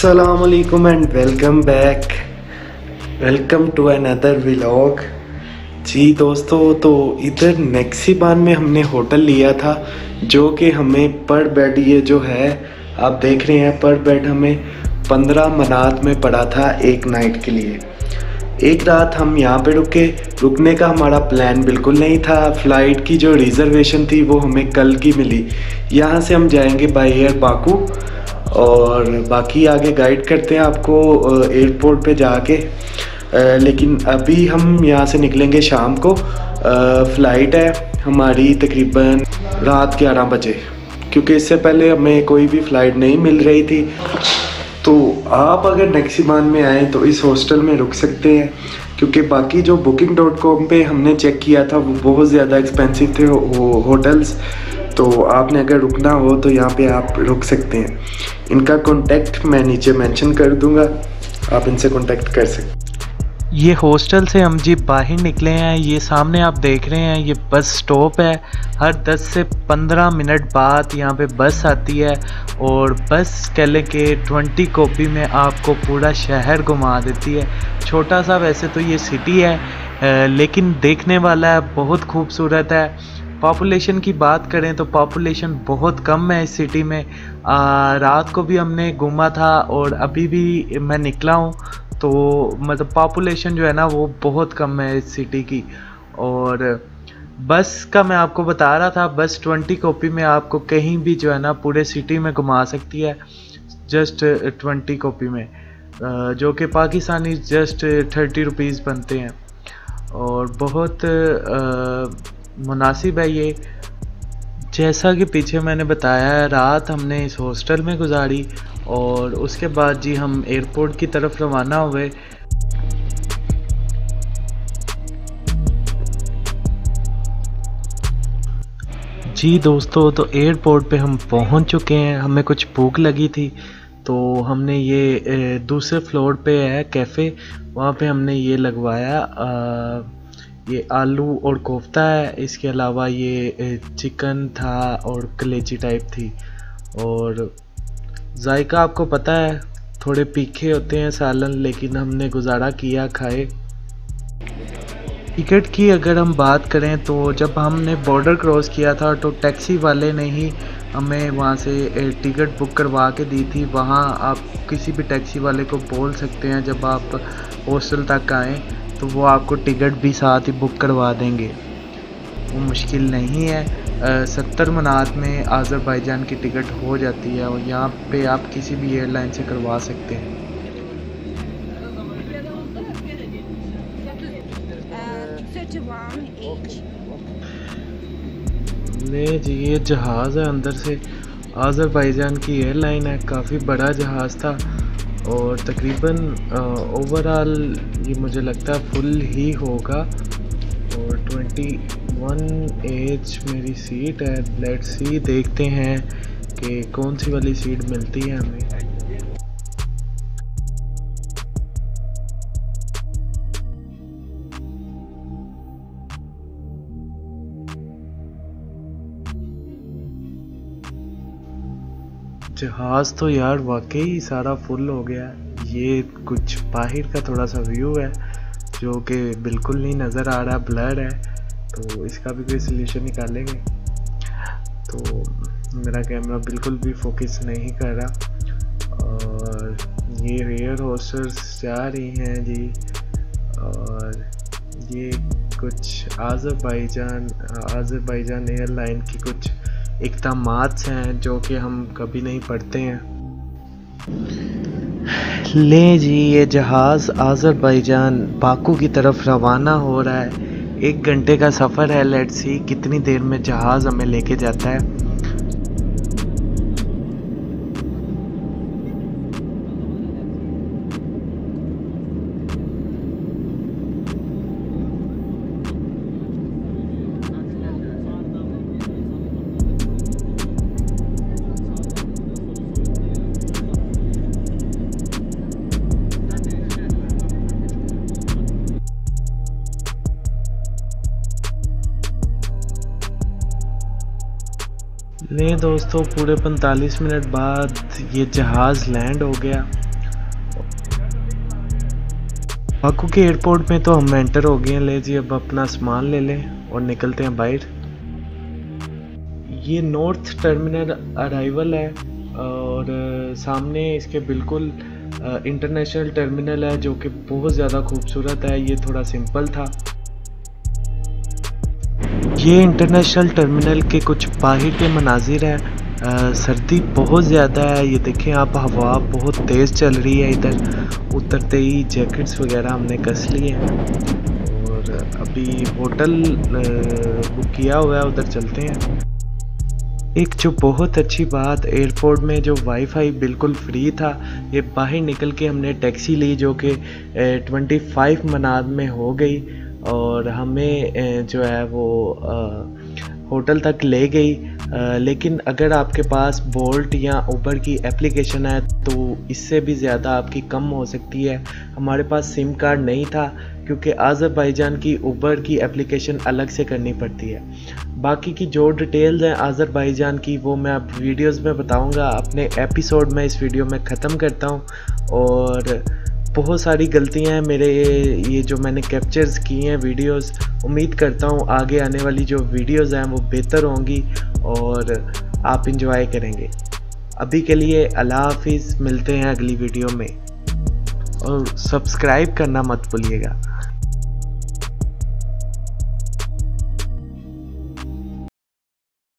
असलकुम and welcome back welcome to another vlog जी दोस्तों तो इधर नेक्सीबान में हमने होटल लिया था, जो कि हमें पर बेड ये जो है, आप देख रहे हैं पर बेड हमें पंद्रह मनात में पड़ा था एक नाइट के लिए। एक रात हम यहाँ पे रुके, रुकने का हमारा प्लान बिल्कुल नहीं था। फ़्लाइट की जो रिज़र्वेशन थी, वो हमें कल की मिली। यहाँ से हम जाएँगे बाई एयर बाकू और बाकी आगे गाइड करते हैं आपको एयरपोर्ट पे जाके। लेकिन अभी हम यहाँ से निकलेंगे शाम को। फ़्लाइट है हमारी तकरीबन रात ग्यारह बजे। क्योंकि इससे पहले हमें कोई भी फ़्लाइट नहीं मिल रही थी। तो आप अगर नेक्सीमान में आएँ तो इस हॉस्टल में रुक सकते हैं। क्योंकि बाकी जो बुकिंग डॉट कॉम पर हमने चेक किया था, वो बहुत ज़्यादा एक्सपेंसिव थे होटल्स तो आपने अगर रुकना हो तो यहाँ पे आप रुक सकते हैं। इनका कॉन्टेक्ट मैं नीचे मेंशन कर दूँगा। आप इनसे कॉन्टेक्ट कर सकते ये हॉस्टल से हम जी बाहर निकले हैं, ये सामने आप देख रहे हैं, ये बस स्टॉप है। हर 10 से 15 मिनट बाद यहाँ पे बस आती है और बस कह लें कि 20 कॉपी में आपको पूरा शहर घुमा देती है। छोटा सा वैसे तो ये सिटी है लेकिन देखने वाला है, बहुत खूबसूरत है। पॉपुलेशन की बात करें तो पॉपुलेशन बहुत कम है इस सिटी में। आ, रात को भी हमने घूमा था और अभी भी मैं निकला हूँ तो मतलब पॉपुलेशन जो है ना वो बहुत कम है इस सिटी की। और बस का मैं आपको बता रहा था बस ट्वेंटी कॉपी में आपको कहीं भी जो है ना पूरे सिटी में घुमा सकती है जस्ट ट्वेंटी कॉपी में। जो कि पाकिस्तानी जस्ट थर्टी रुपीज़ बनते हैं। और बहुत मुनासिब है ये। जैसा कि पीछे मैंने बताया रात हमने इस हॉस्टल में गुजारी और उसके बाद जी हम एयरपोर्ट की तरफ़ रवाना हुए। जी दोस्तों तो एयरपोर्ट पे हम पहुँच चुके हैं। हमें कुछ भूख लगी थी तो हमने ये दूसरे फ्लोर पे है कैफ़े। वहाँ पे हमने ये लगवाया आ, ये आलू और कोफ्ता है। इसके अलावा ये चिकन था और कलेजी टाइप थी। और जायका, आपको पता है, थोड़े पीखे होते हैं सालन, लेकिन हमने गुजारा किया, खाए। टिकट की अगर हम बात करें तो जब हमने बॉर्डर क्रॉस किया था तो टैक्सी वाले ने ही हमें वहाँ से टिकट बुक करवा के दी थी। वहाँ आप किसी भी टैक्सी वाले को बोल सकते हैं जब आप हॉस्टल तक आएँ। तो वो आपको टिकट भी साथ ही बुक करवा देंगे। वो मुश्किल नहीं है। सत्तर मनात में आज़रबाईजान की टिकट हो जाती है और यहाँ पे आप किसी भी एयरलाइन से करवा सकते हैं। ले जी, ये जहाज़ है, अंदर से आज़रबाईजान की एयरलाइन है। काफ़ी बड़ा जहाज़ था। और तकरीबन ओवरऑल ये मुझे लगता है फुल ही होगा। और ट्वेंटी वन एज मेरी सीट है। लेट सी देखते हैं कि कौन सी वाली सीट मिलती है हमें। जहाज़ तो यार वाकई सारा फुल हो गया ये कुछ बाहर का थोड़ा सा व्यू है, जो कि बिल्कुल नहीं नज़र आ रहा ब्लर है। तो इसका भी कोई सोल्यूशन निकालेंगे। तो मेरा कैमरा बिल्कुल भी फोकस नहीं कर रहा। और ये रेयर होस्टर्स जा रही हैं जी। और ये कुछ आज़रबाईजान आज़रबाईजान एयरलाइन की कुछ इकदाम हैं जो कि हम कभी नहीं पढ़ते हैं। ले जी, ये जहाज़ आज़रबाईजान बाकू की तरफ़ रवाना हो रहा है। एक घंटे का सफ़र है, लेट्स सी कितनी देर में जहाज़ हमें लेके जाता है। ले दोस्तों, पूरे 45 मिनट बाद ये जहाज़ लैंड हो गया। बाकू के एयरपोर्ट में तो हम एंटर हो गए हैं। ले जी, अब अपना सामान ले लें और निकलते हैं बाहर। ये नॉर्थ टर्मिनल अराइवल है और सामने इसके बिल्कुल इंटरनेशनल टर्मिनल है जो कि बहुत ज़्यादा खूबसूरत है। ये थोड़ा सिंपल था। ये इंटरनेशनल टर्मिनल के कुछ बाहर के मनाजिर हैं। सर्दी बहुत ज़्यादा है। ये देखें आप, हवा बहुत तेज़ चल रही है इधर। उतरते ही जैकेट्स वगैरह हमने कस लिए हैं। और अभी होटल बुक किया हुआ है, उधर चलते हैं। एक जो बहुत अच्छी बात एयरपोर्ट में जो वाईफाई बिल्कुल फ्री था, ये बाहर निकल के हमने टैक्सी ली जो कि ट्वेंटी फाइव मनाद में हो गई। और हमें जो है वो होटल तक ले गई। लेकिन अगर आपके पास बोल्ट या ऊबर की एप्लीकेशन है तो इससे भी ज़्यादा आपकी कम हो सकती है। हमारे पास सिम कार्ड नहीं था, क्योंकि आज़रबाईजान की ऊबर की एप्लीकेशन अलग से करनी पड़ती है। बाकी की जो डिटेल्स हैं आज़रबाईजान की, वो मैं आप वीडियोस में बताऊँगा। अपने एपिसोड में इस वीडियो में ख़त्म करता हूँ और बहुत सारी गलतियाँ हैं मेरे, ये जो मैंने कैप्चर्स की हैं वीडियोस उम्मीद करता हूँ आगे आने वाली जो वीडियोस हैं वो बेहतर होंगी और आप इंजॉय करेंगे। अभी के लिए अल्लाह हाफिज़, मिलते हैं अगली वीडियो में। और सब्सक्राइब करना मत भूलिएगा।